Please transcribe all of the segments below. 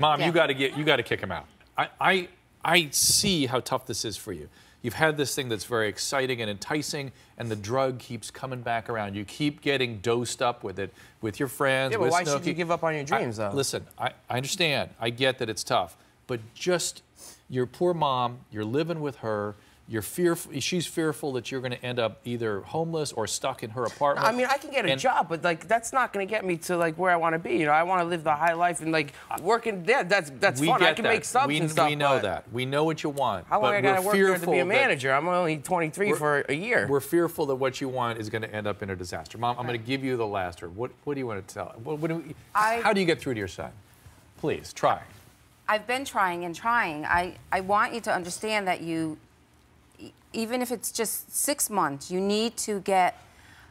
Mom, Yeah. you got to get you got to kick him out. I, I I see how tough this is for you. You've had this thing that's very exciting and enticing, and the drug keeps coming back around. You keep getting dosed up with it, with your friends. Yeah, but with why should you give up on your dreams, I- though? Listen, I, I understand. I get that it's tough, but just your poor mom. You're living with her. You're fearful. She's fearful that you're going to end up either homeless or stuck in her apartment. I mean, I can get a And- job, but like that's not gonna get me to like where I want to be. You know, I want to live the high life and like working. Yeah, that's that's we fun. get I can that. make subs we, and stuff. we know but that. We know what you want. How long but I gotta work here to be a manager? I'm only 23 for a year. We're fearful that what you want is going to end up in a disaster. Mom, I'm going to give you the last word. What, what do you want to tell? What, what do we, I- how do you get through to your son? Please try. I've been trying and trying. I, I want you to understand that you, even if it's just six months, you need to get.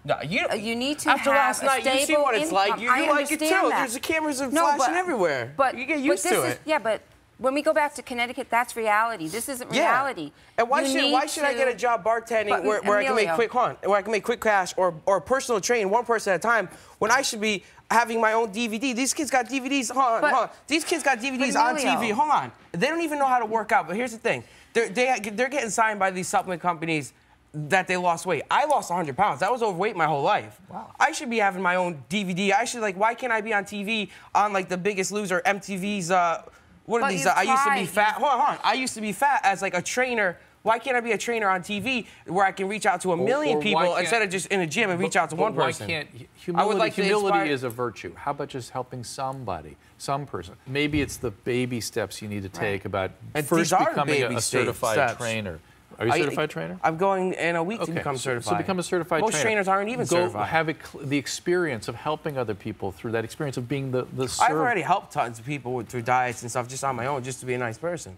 No, you, uh, you need to After have last night, you see what it's like. You, you like it too. that. There's the cameras are No, flashing but- everywhere. But you get but used this to is, it. Yeah, but when we go back to Connecticut, that's reality. This isn't reality. Yeah. And why You should why should I get a job bartending But, where, where I can make quick on, where I can make quick cash or or personal train one person at a time when I should be having my own DVD. These kids got DVDs. Hold on, But- hold on. These kids got DVDs on TV. Hold on. They don't even know how to work out. But here's the thing. They're they, they're getting signed by these supplement companies that they lost weight. I lost 100 pounds. I was overweight my whole life. Wow. I should be having my own DVD. I should like. Why can't I be on TV on like The Biggest Loser, MTV's? Uh, what are But these? Uh, I used to be fat. Hold on, hold on. I used to be fat as like a trainer. Why can't I be a trainer on TV where I can reach out to a million or why people instead of just in a gym and reach out to one why person? can't I humility? would like humility is a virtue. How about just helping somebody, some person? Maybe it's the baby steps you need to take about And first these are the becoming a, a certified steps. trainer. Are you a I- certified trainer? I'm going in a week to become certified. So become a certified trainer. Most trainer. trainers aren't even Go certified. Have it, the experience of helping other people through that experience of being the the. I've already helped tons of people with, through diets and stuff just on my own, just to be a nice person.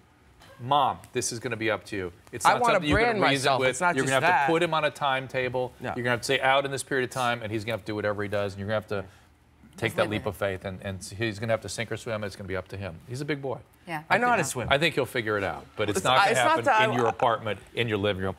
Mom, this is going to be up to you. It's not wanna something you're going to reason myself. with. It's not you're going to have that. to put him on a timetable. No. You're going to have to say out in this period of time, and he's going to have to do whatever he does, and you're going to have to take that leap of faith, and, and he's going to have to sink or swim. It's going to be up to him. He's a big boy. Yeah. I know how to think- swim. I think he'll figure it out, but it's It's- not going it's to not happen in your apartment, in your living room.